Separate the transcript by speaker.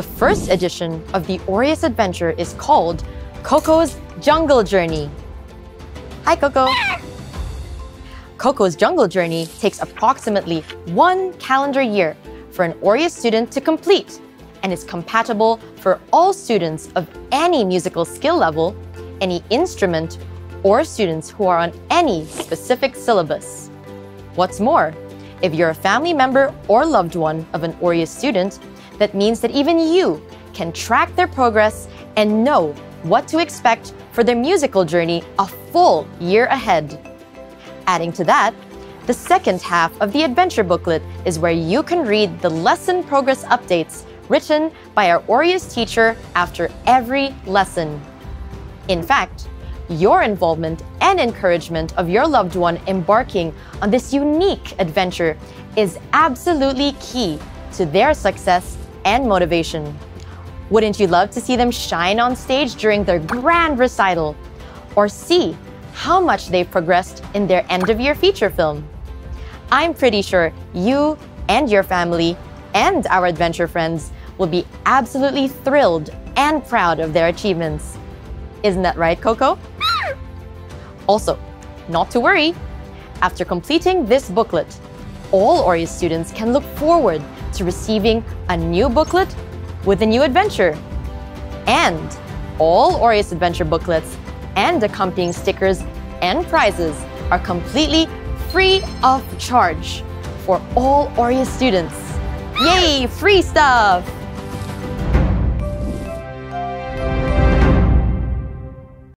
Speaker 1: The first edition of the Aureus Adventure is called Koko's Jungle Journey. Hi, Koko. Koko's Jungle Journey takes approximately one calendar year for an Aureus student to complete and is compatible for all students of any musical skill level, any instrument, or students who are on any specific syllabus. What's more, if you're a family member or loved one of an Aureus student, that means that even you can track their progress and know what to expect for their musical journey a full year ahead. Adding to that, the second half of the adventure booklet is where you can read the lesson progress updates written by our Aureus teacher after every lesson. In fact, your involvement and encouragement of your loved one embarking on this unique adventure is absolutely key to their success and motivation. Wouldn't you love to see them shine on stage during their grand recital? Or see how much they've progressed in their end of year feature film? I'm pretty sure you and your family and our adventure friends will be absolutely thrilled and proud of their achievements. Isn't that right, Koko? Also, not to worry, after completing this booklet, all Aureus students can look forward to receiving a new booklet with a new adventure. And all Aureus Adventure booklets and accompanying stickers and prizes are completely free of charge for all Aureus students. Yay, free stuff!